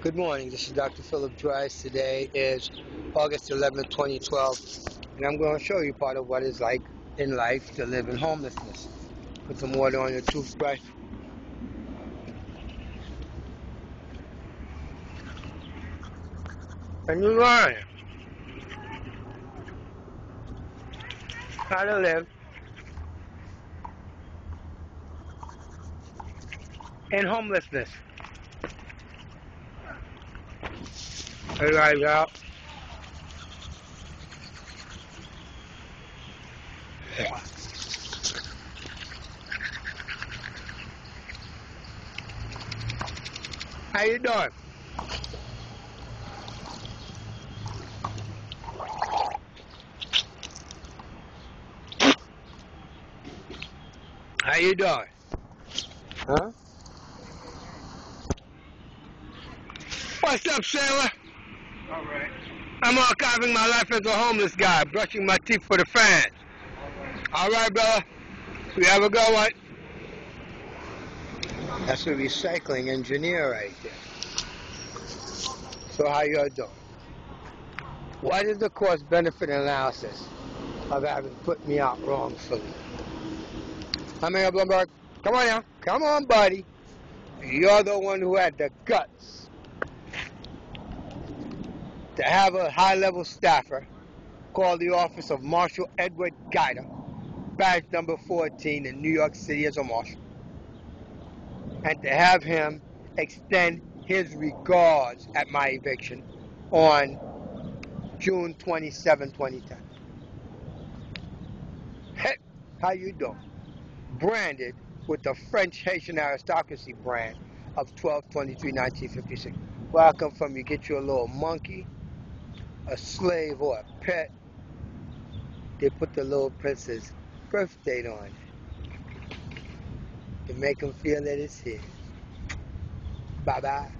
Good morning. This is Dr. Philippe Drice. Today is August 11, 2012, and I'm going to show you part of what it's like in life to live in homelessness. Put some water on your toothbrush. And you learn how to live in homelessness. Everybody's out. How you doing? How you doing? Huh? What's up, sailor? All right. I'm archiving my life as a homeless guy, brushing my teeth for the fans. All right, brother. We have a good one. That's a recycling engineer right there. So how you doing? What is the cost-benefit analysis of having put me out wrongfully? I'm Mayor Bloomberg. Come on now. Come on, buddy. You're the one who had the guts to have a high-level staffer call the office of Marshal Edward Guider, badge number 14 in New York City as a marshal, and to have him extend his regards at my eviction on June 27, 2010. Hey, how you doing? Branded with the French Haitian aristocracy brand of 1223 1956. Where I come from, you get you a little monkey, a slave, or a pet. They put the little prince's birth date on it to make him feel that it's his. Bye bye.